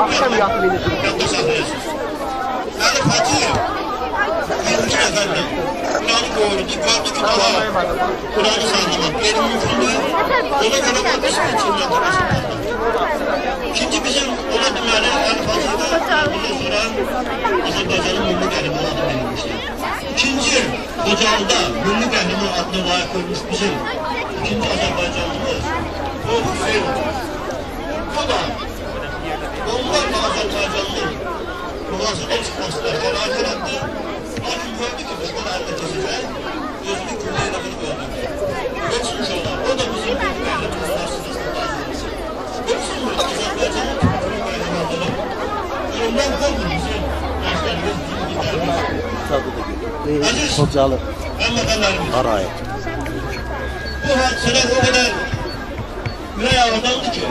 Akşam. Yadda saxlayasınız. Tarif Hacıyev, 20 nəfərlə Kur'an'ı sallamak geri mümkündür. Ona göre için yapılması İkinci bizim ona deməli Tarif Hacıyev ondan sonra Azərbaycanın milli adı verilmişdir. İkinci Qocalıda milli qəhrəman adına layiq görmüş bizim ikinci Azərbaycanlımız Oğuz Hüseyin. O da onlarla Azərbaycanın boğazına çıxmasına qərar verəndi. Lakin gördü ki, düşman əlinə keçəcək, özünü külləyə bir gördü. Geçmiş olan, o da bizim milli qəhrəmanlar arasında Ve bizim Azərbaycanın milli qəhrəmanları ondan qorxun bizim gençlərimiz, bizim Həmvətənlərimiz. Arayı. Bu hadisələr o qədər ürək ağrıdandı ki,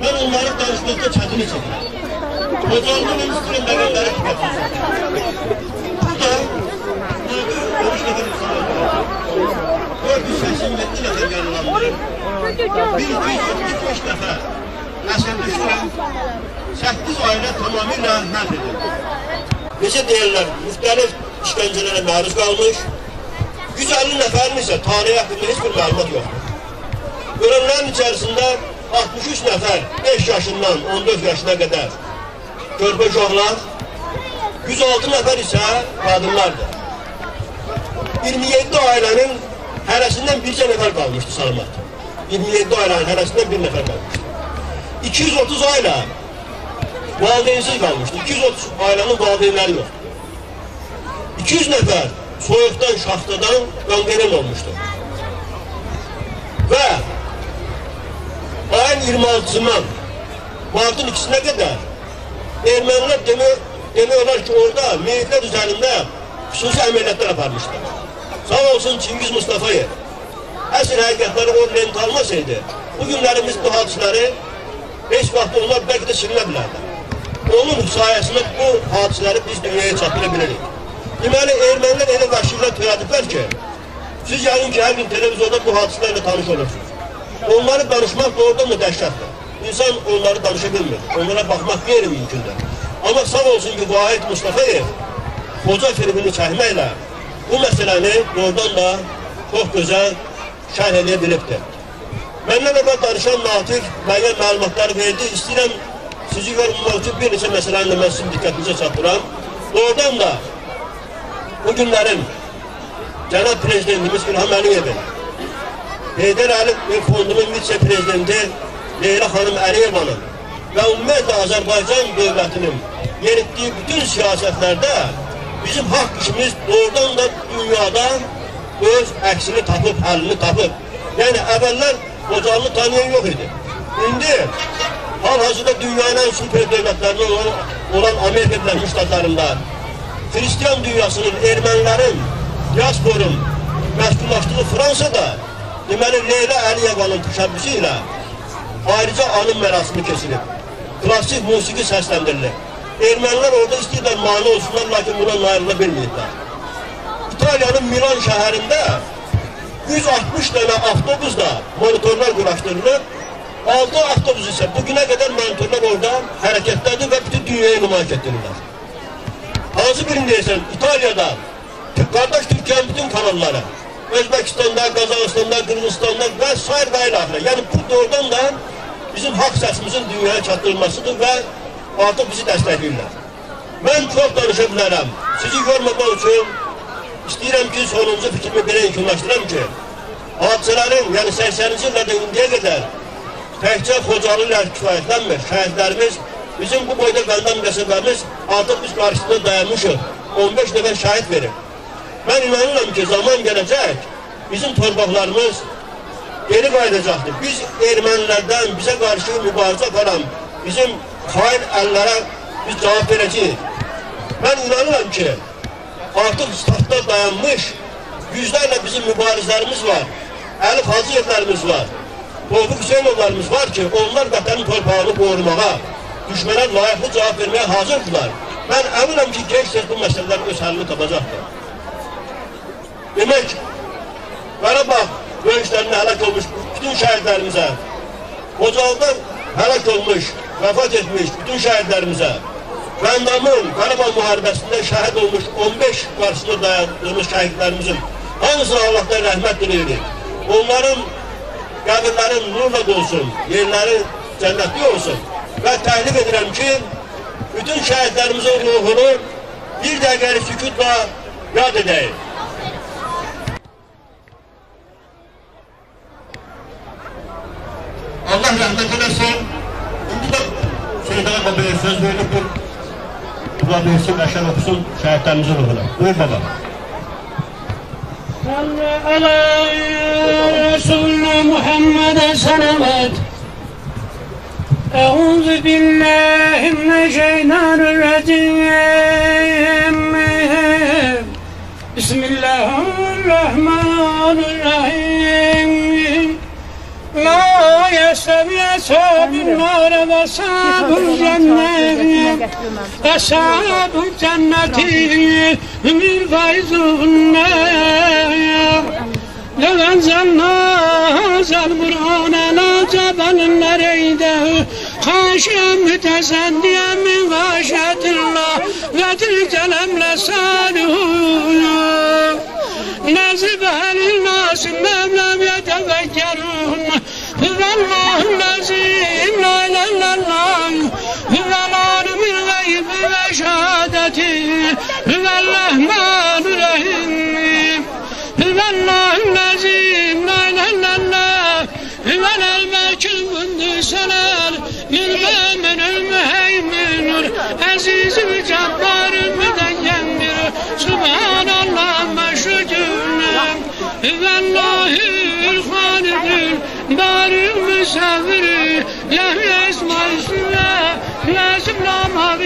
mən onları danışmaqda çətinlik çəkirəm. Hocamda mən istəyirəm məqamları ki, Burada görüş nəfər insanlar 487 nəfər yaralandı. 1175 nəfər əsər düşürəm. 8 ailə tamamilə məhv edildi. Necə deyirlər, müxtəlif işgəncələrə məruz qalmış, 150 nəfərin isə tarih haqqında heç bir məlumat yoxdur. Ölənlərin içərisində 63 nəfər 5 yaşından 14 yaşına qədər körpə uşaqlar, 106 nəfər isə qadınlardır. 27 ailənin hərəsindən bircə nəfər qalmışdı salamat. 27 ailənin hərəsindən bir nəfər qalmışdı. 230 ailə valideynsiz qalmışdı. 230 ailənin valideynləri yoxdur. 200 nəfər soyuqdan, şaxtadan qanqerin olmuşdu. Və ayın 26-sından martın ikisinə qədər ermənilər demək, demək olar ki, orada meyitlər üzərində xüsusi əməliyyatlar aparmışlar. Sağ olsun Çingiz Mustafayev. Əsr həqiqətləri o lent almasaydı, bu günlərimiz bu hadisələri heç vaxt onlar bəlkə də silinə bilərdi. Onun sayəsində bu hadisələri biz dünyaya çatdıra bilirik. Deməli, ermənilər elə vəhşilər törədiblər ki, siz yəqin ki, hər gün televizorda bu hadisələrlə tanış olursunuz. Onları danışmaq doğrudan da dəhşətdir. İnsan onları danışa bilmir. Onlara baxmaq qeyri-mümkündür. Amma sağ olsun ki, Vahid Mustafayev qoca filmini çəkməklə bu məsələni doğrudan da çox gözəl şərh edə bilibdir. Məndən əvvəl danışan Natiq müəyyən məlumatlar verdi. İstəyirəm sizi yorumlamaq üçün bir neçə məsələni də mən sizin diqqətinizə çatdıram. Doğrudan da bu günlərin Cənab Prezidentimiz İlham Əliyevin, Heydər Əliyev Fondunun vitse-prezidenti Leyla xanım Əliyevanın və ümumiyyətlə Azərbaycan dövlətinin yeritdiyi bütün siyasətlərdə bizim haqq işimiz doğrudan da dünyada öz əksini tapıb, həllini tapıb. Yəni, əvvəllər Qocalını tanıyan yox idi. İndi hal-hazırda dünyanın süper devletlerinden olan, olan Amerika Birleşmiş Ştatlarında Hristiyan dünyasının, Ermənilərin, diasporun məşğullaşdığı Fransada deməli Leyla Əliyevanın təşəbbüsü ilə ayrıca anım mərasimi kesilib. Klasik musiqi səsləndirilir. Ermənilər orada istəyirlər mani olsunlar, lakin buna nail bilməyirlər. İtalyanın Milan şəhərində 160 dənə avtobusla monitorlar quraşdırılır. 6 avtobus isə bugünə qədər monitorlar orada hərəkətlədir və bütün dünyaya nümayiş etdirirlər. Hansı birini deyirsən, İtaliyada qardaş Türkiyənin bütün kanalları, Qırğızstanda və s. və ilə axırə. Yəni bu doğrudan da bizim haqq səsimizin dünyaya çatdırılmasıdır və artıq bizi dəstəkləyirlər. Mən çox danışa bilərəm. Sizi görməmək üçün istəyirəm ki, sonuncu fikrimi belə yekunlaşdıram ki, hadisələrin, yəni 80-ci illərdə indiyə qədər təkcə Xocalı ilə kifayətlənmir. Şəhidlərimiz, bizim bu boyda qəndam qəsəbəmiz artıq biz qarşısında dayanmışıq. 15 nəfər şəhid verir. Mən inanıram ki, zaman gələcək, bizim torpaqlarımız geri qayıdacaqdır. Biz ermənilərdən bizə qarşı mübarizə aparan bizim xain əllərə biz cavab verəcəyik. Mən inanıram ki, artıq startda dayanmış yüzlərlə bizim mübarizlərimiz var. Əlif Hacıyevlərimiz var. Tofiq Hüseynovlarımız var ki, onlar vətənin torpağını qorumağa, düşmənə layiqli cavab verməyə hazırdırlar. Mən əminəm ki, gençlər bu məsələlər öz həllini tapacaqdır. Demək, Qarabağ döyüşlərində hələk olmuş bütün şəhidlərimizə, Qocalda hələk olmuş, vəfat etmiş bütün şəhidlərimizə, Vəndamın Qarabağ müharibəsində şəhid olmuş 15 qarşısında dayandığımız şəhidlərimizin hamısına Allahdan rəhmət diliyirik. Onların qəbirlərin nurla dolsun, yerləri cənnətli olsun. təklif edirəm ki, bütün şəhidlərimizin ruhunu bir dəqiqəli sükutla yad edəyik. Allah rəhmət eləsin. İndi də Seydan babaya söz verdik ki, dua versin, əşər oxusun şəhidlərimizin ruhuna. Buyur baba. Salli aleyhi ve sellem Muhammed'e selamet. أعوذ بالله من الشيطان الرجيم بسم الله الرحمن الرحيم لا يستوي أصحاب النار وأصحاب الجنة أصحاب الجنة هم الفائزون لو أنزلنا هذا القرآن على جبل لرأيته خاشعا متصديا من خشية الله وتلك الأمثال نزبها للناس ما لم يتفكرون هو الله الذي لا اله الا الله هو العالم الغيب وشهادته هو الرحمن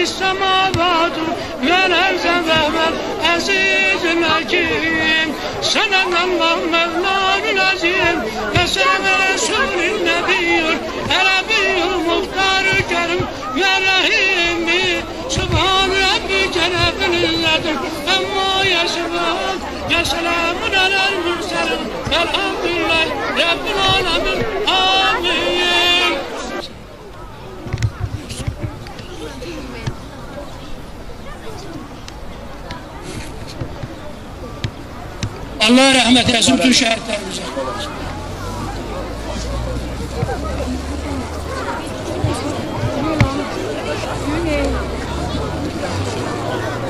ما في السماوات والارض وهو العزيز الحكيم صدق الله مولانا العظيم وصدق رسول النبي العربي المختار الكريم يا رحيم سبحان ربك رب العزة عما يصفون يا سلام على المرسلين الحمد لله رب العالمين Allah rahmet eylesin bütün şehitlerimize.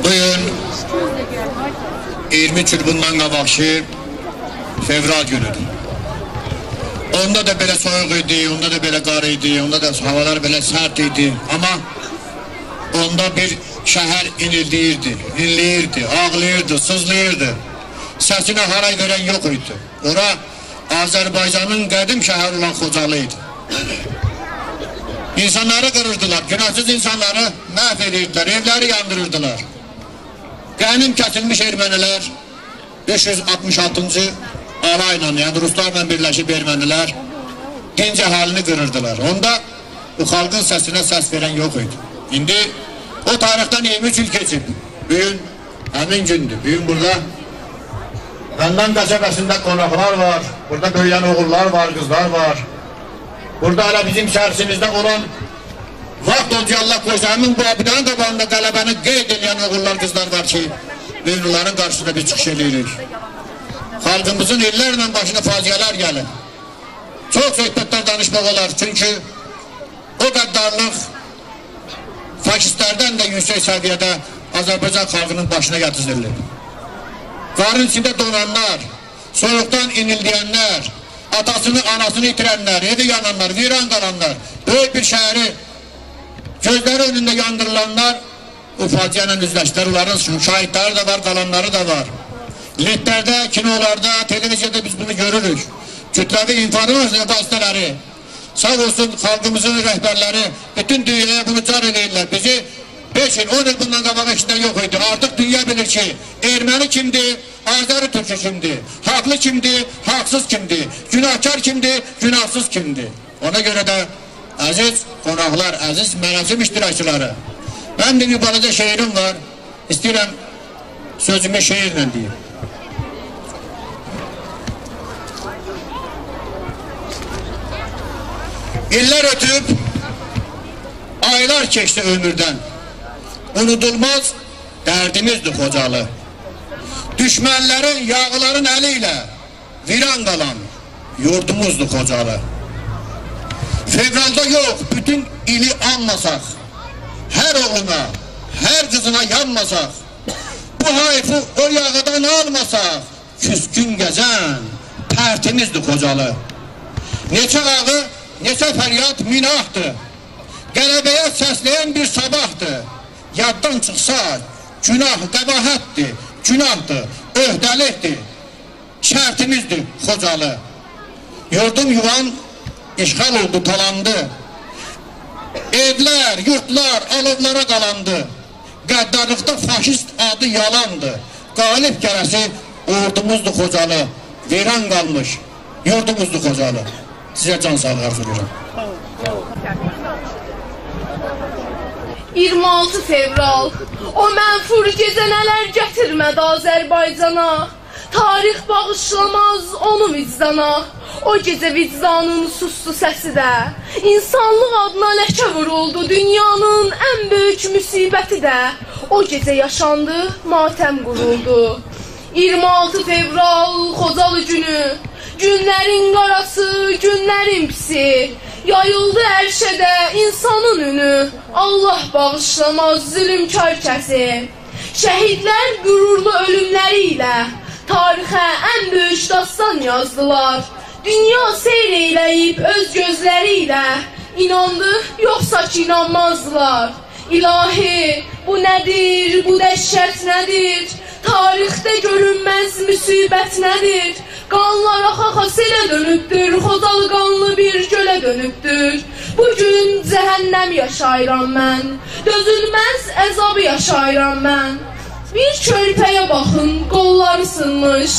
Bugün 23 il bundan qabaqki fevral günüdür. Onda da belə soyuq idi, onda da belə qar idi, onda da havalar belə sərt idi. Amma onda bir şəhər inildiyirdi, inliyirdi, ağlayırdı, sızlayırdı. Səsinə haray verən yox idi. Ora Azərbaycanın qədim şəhəri olan Xocalı idi. İnsanları qırırdılar, günahsız insanları məhv edirdilər, evləri yandırırdılar. Qənim kəsilmiş ermənilər 566-cı alayla, yəni ruslarla birləşib ermənilər dinc əhalini qırırdılar. Onda bu xalqın səsinə səs verən yox idi. İndi o tarixdən 23 il keçib. Bugün həmin gündür. Bugün burada Qandan qəsəbəsində qonaqlar var. Burada böyüyən oğullar var, qızlar var. Burada hala bizim içərisimizdə olan vaxt olca Allah həmin bu abidanın qabağında qələbəni qeyd edən oğullar, qızlar var ki, biz onların qarşısında bir çıxış edirik. Xalqımızın illərlə başına faciələr gəlir. Çox söhbətlər danışmaq olar, çünki o qəddarlıq faşistlərdən də yüksək səviyyədə Azərbaycan xalqının başına yatızılır. Qarın içində donanlar, soyuqdan inildiyənlər, atasını, anasını itirənlər, evi yananlar, viran qalanlar, böyük bir şəhəri gözləri önündə yandırılanlar bu faciə ilə üzləşdilər. Onların şahidləri var, qalanları da var. Ledlərdə, kinolarda, televiziyada biz bunu görürük. Kütləvi informasiya vasitələri, sağ olsun xalqımızın rəhbərləri bütün dünyaya bunu car edirlər. Bizi 5 il, 10 il bundan qabağa işlər yox idi. Artıq dünya bilir ki, erməni kimdir, Azeri Türk'ü kimdi? Haklı kimdi? Haksız kimdi? Günahkar kimdi? Günahsız kimdi? Ona göre de aziz konaklar, aziz merasim iştirakçıları. Ben de bir balaca şehrim var. İstiyorum sözümü şehirle diyeyim. Yıllar ötüp aylar geçti ömürden. Unutulmaz derdimizdi kocalı. Düşmənlərin, yağların əli viran qalan yurdumuzdur Xocalı. Fevralda yox, bütün ili anmasaq, hər oğluna, hər qızına yanmasaq, bu hayfı o yağıdan almasaq, küskün gəzən pərtimizdir Xocalı. Neçə ağı, neçə fəryad minahdır. Qələbəyə səsləyən bir sabahdır. Yaddan çıxsa günah qəbahətdir, günahdır, öhdəlikdir. Şərtimizdir Xocalı. Yurdum yuvan işğal oldu, talandı. Evlər, yurtlar alovlara qalandı. Qəddarlıqda faşist adı yalandı. Qalib gələsi ordumuzdur Xocalı. Viran qalmış yurdumuzdur Xocalı. Sizə can sağlığı arzulayıram. 26 fevral. O mənfur gecə nələr gətirmədi Azərbaycana. Tarix bağışlamaz onu vicdana. O gecə vicdanın sustu səsi də. İnsanlıq adına ləkə vuruldu Dünyanın ən böyük müsibəti də. O gecə yaşandı, matəm quruldu. 26 fevral Xocalı günü. Günlərin qarası, günlərin pisi Yayıldı ərşədə insanın ünü. Allah bağışlamaz zülümkar kəsi Şəhidlər qürurlu ölümləri ilə Tarixə ən böyük dastan yazdılar. Dünya seyr eyləyib öz gözləri ilə İnandı, yoxsa ki inanmazdılar. İlahi, bu nədir, bu dəhşət nədir? Tarixdə görünməz müsibət nədir? Qanlar axa selə dönübdür, Xozalı qanlı bir gölə dönübdür. Bugün cəhənnəm yaşayıram mən, dözülməz əzabı yaşayıram mən. Bir körpəyə baxın, qolları sınmış.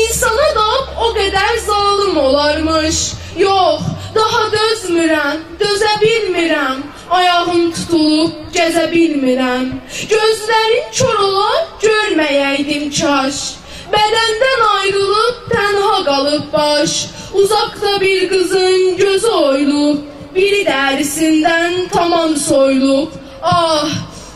İnsana da o qədər zalım olarmış. Yox, daha dözmürəm, dözə bilmirəm. Ayağım tutulub gəzə bilmirəm. Gözlərim kor ola görməyəydim kaş. Bədəndən ayrılıb tənha qalıb baş. Uzaqda bir qızın gözü oyulub, biri dərisindən tamam soyulub. Ah,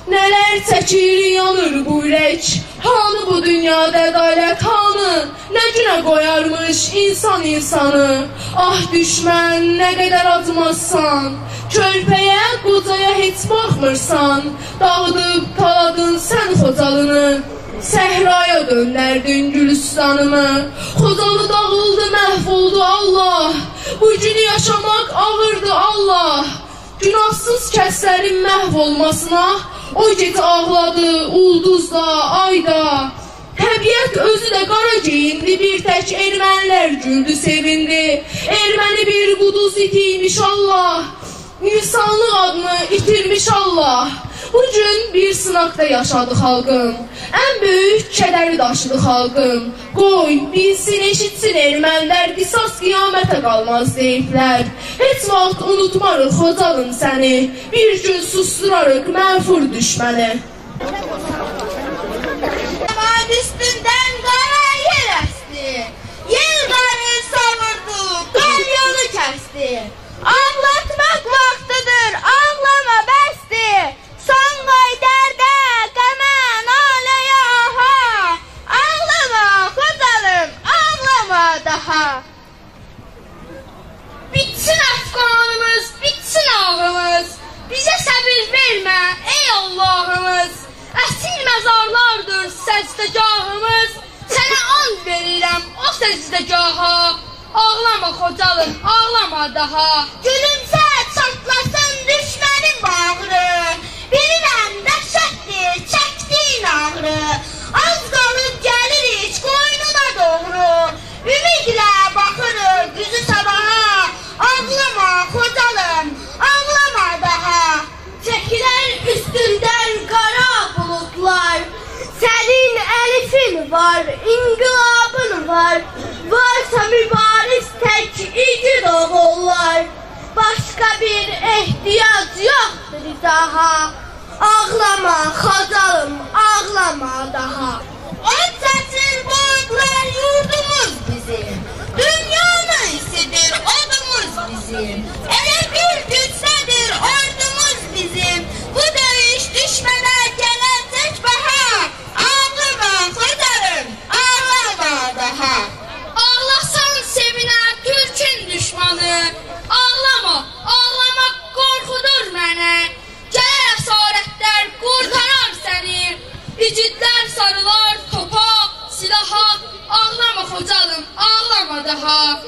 Nələr çəkir, yanır bu ürək Hanı bu dünyada ədalət hanı. Nə günə qoyarmış insan insanı. Ah düşmən, nə qədər acmazsan Körpəyə, qocaya heç baxmırsan Dağıdıb taladın sən xocalını Səhraya döndərdin gülüstanımı Xocalı dağıldı, məhv oldu Allah Bu günü yaşamaq ağırdı Allah Günahsız kəslərin məhv olmasına O gecə ağladı ulduzda, ayda. Təbiət özü də qara geyindi, bir tək ermənilər güldü, sevindi. Erməni bir quduz itiymiş Allah. İnsanlıq adını itirmiş Allah. Bu gün bir sınaqda yaşadı xalqım. Ən böyük kədəri daşıdı xalqım. Qoy, bilsin, eşitsin ermənilər, qisas qiyamətə qalmaz deyiblər. Heç vaxt unutmarıq Xocalım səni. Bir gün susturarıq mənfur düşməni. Aman üstünden kara yer esti. Yel karı savurdu, kar yolu kesti. Ağlatmak daha. Gülümsə çatlasın düşmənin bağrı. Bilirəm dəhşətdir çəkdiyin ağrı. Az qalıb gəlirik qoynuna doğru. Ümidlə baxırıq üzü sabaha. Ağlama xocalım, ağlama daha. Çəkilər üstündən qara bulutlar. Sənin əlifin var, inqilabın var. Varsa mübariz Tek idi oğullar, başka bir ehtiyac yoktur daha. Ağlama xacalım, ağlama daha. Ot saçır boğuklar yurdumuz bizim, dünyanın isidir odumuz bizim. Ele bir düşsedir ordumuz bizim, bu dövüş düşmeden sarılar topa, silaha. Ağlama Xocalım, ağlama daha.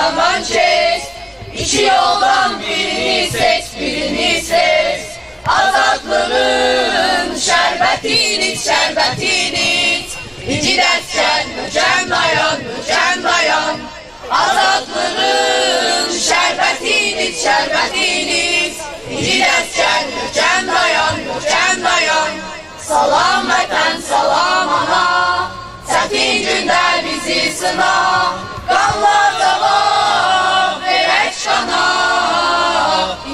Yazandan kes İki yoldan birini seç birini seç. Azadlığın şərbətini şərbətini İki dəstər mücəm dayan mücəm dayan. Azadlığın şərbətini şərbətini İki dəstər mücəm dayan mücəm dayan. Salam vətən salam ana. Çətin gündə bizi sına. Qanla cavab qana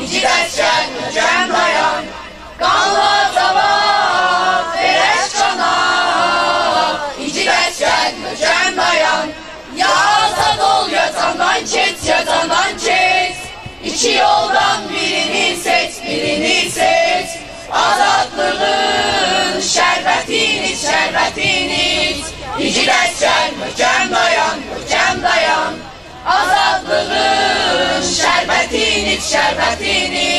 İki dəstər mücəm dayan. Qanla cavab verək qana İki dəstər mücəm dayan. Ya azad ol yatandan keç yatandan keç İki yoldan birini seç birini seç. Azadlığın şərbətini şərbətini İki dəstər möhkəm dayan möhkəm dayan. Azadlığın şərbətini şərbətini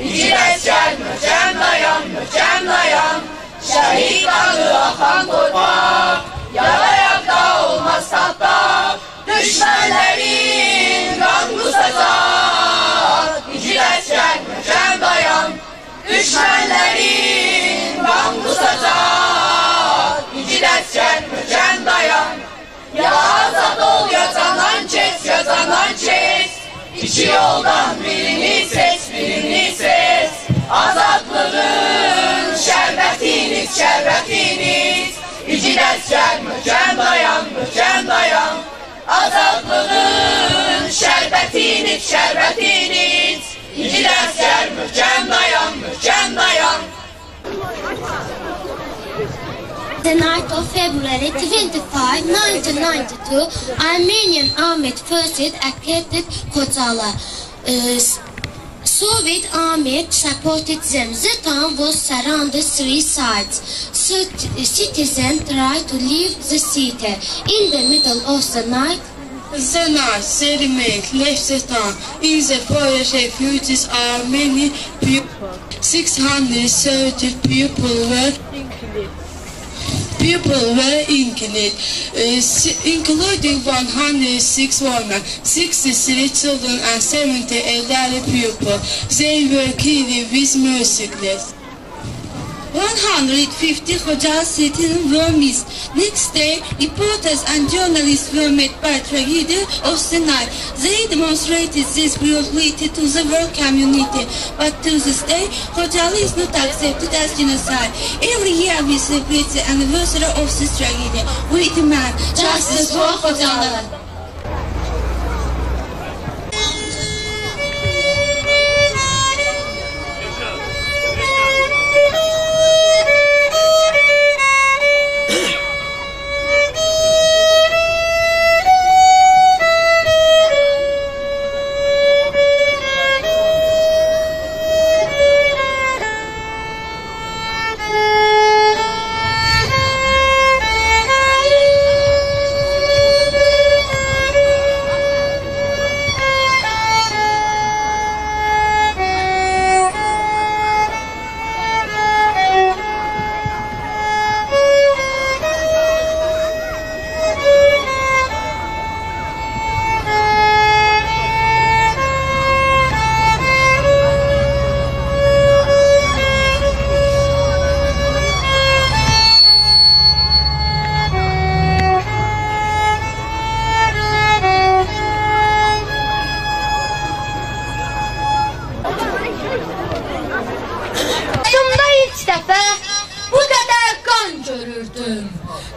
İki dəstər möhkəm dayan möhkəm dayan Şəhid qanı axan torpaq Yalayaqda olmaz tapdaq Düşmənlərin qan qusacaq İki dəstər möhkəm dayan Düşmənlərin qan qusacaq İki dəstər möhkəm dayan Ya azad ol ya canan kes ya canan kes İki yoldan birini seç birini seç. Azadlığın şərbətiniz şərbətiniz İki dəstər möhkəm dayan möhkəm dayan. Azadlığın şərbətiniz şərbətiniz İki dəstər möhkəm dayan möhkəm dayan The night of February 25, 1992, Armenian armed forces attacked Kocala. Uh, Soviet army supported them. The town was surrounded three sides. Citizens tried to leave the city. In the middle of the night, The night settlement left the town. In the forest refugees are many people. 630 people were people were uh, including 106 women, 63 children, and 70 elderly people. They were killed with merciless. 150 Khoja citizens were missed. Next day, reporters and journalists were met by tragedy of the night. They demonstrated this brutality to the world community, but to this day, Khojali is not accepted as genocide. Every year we celebrate the anniversary of this tragedy. We demand justice for Khojali.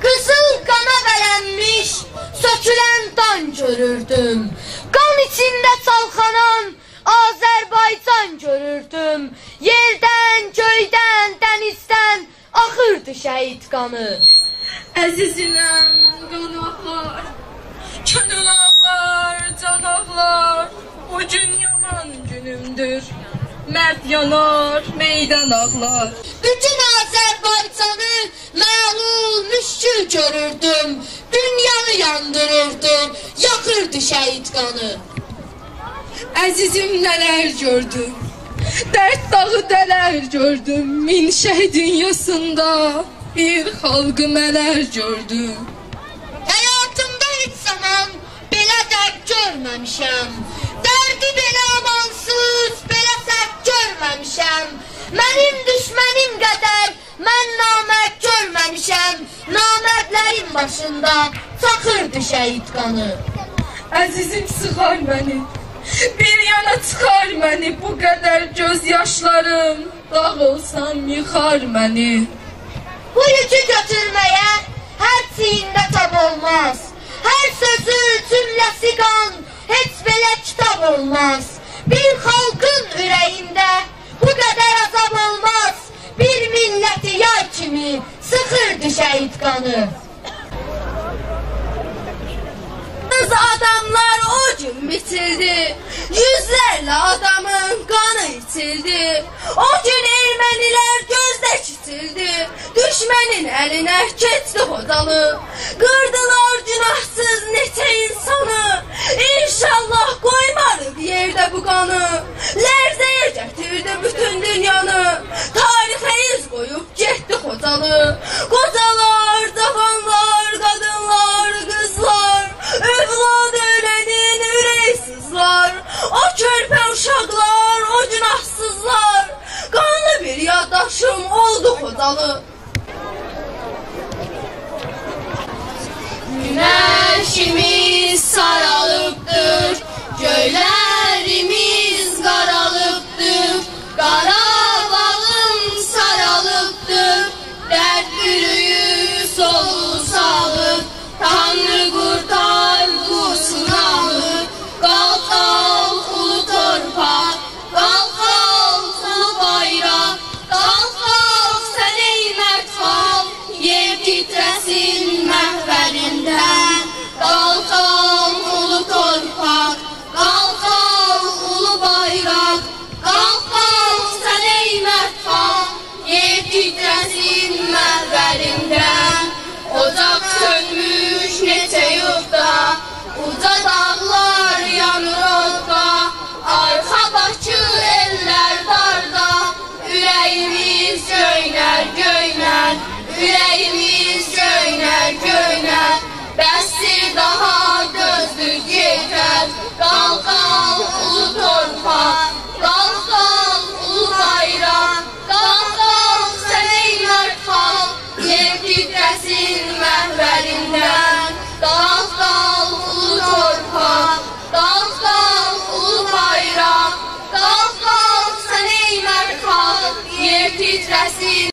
qızıl qana bələnmiş sökülən dan görürdüm. Qan içində çalxanan Azərbaycan görürdüm. Yerdən, göydən, dənizdən axırdı şəhid qanı. Əzizinəm, qonaqlar, könül ağlar, canaqlar, bu gün yaman günümdür. Mərd yanar, meydan ağlar. Bütün Azərbaycanı məlul müşkül görürdüm. Dünyanı yandırırdı, yakırdı şəhid qanı. Əzizim nələr gördüm. Dərd dağı dələr gördüm. Min şəhidin yasında bir xalqı mələr gördüm. Həyatımda heç zaman belə dərd görməmişəm. Dərdi belə amansız, belə sərt görməmişəm. Mənim düşmənim qədər mən namərd görməmişəm. Namərdlərin başında çaxırdı şəhid qanı. Əzizim sıxar məni. Bir yana çıxar məni bu qədər göz yaşlarım. Dağılsam yıxar məni. Bu yükü götürməyə hər çiyində tab olmaz. Hər sözü, cümləsi qan, heç belə kitab olmaz. Bir xalqın ürəyində bu qədər azab olmaz. Bir milləti yay kimi sıxırdı şəhid qanı. Kız adamlar o gün bitirdi. Yüzlerle adamın kanı içildi. O gün ermeniler gözde kitildi. Düşmenin eline keçti hodalı. Kırdılar günahsız nete insanı. İnşallah koymadı bir yerde bu kanı. Lerzeye getirdi bütün dünyanı. Tarihe iz koyup gitti hodalı. Kocalar, cavanlar, kadınlar, kızlar. Övlad ölenin üreysizler. O körpe uşaklar, o günahsızlar. Kanlı bir yaddaşım oldu hodalı. Güneşimiz titresin məzərimdən Ocaq sönmüş neçə yolda Uca dağlar yanır odda Arxa Bakı darda Ürəyimiz göynər göynər Ürəyimiz göynər göynər Bəssir daha gözlük yetər Qalqal ulu torpaq düşmesin mehverinden Dal dal ulu torpa, dal dal ulu bayrak Dal dal sen ey merkab, yer titresin